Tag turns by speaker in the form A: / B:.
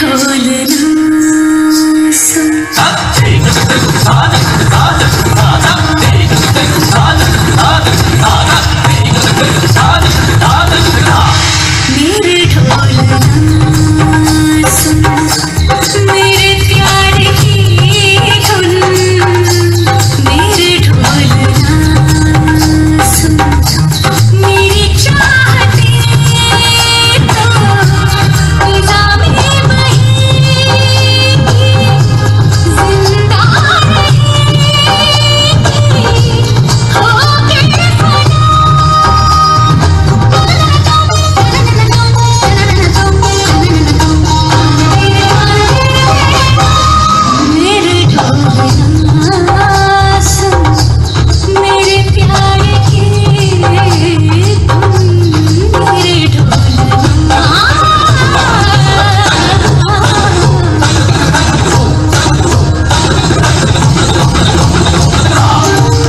A: Darling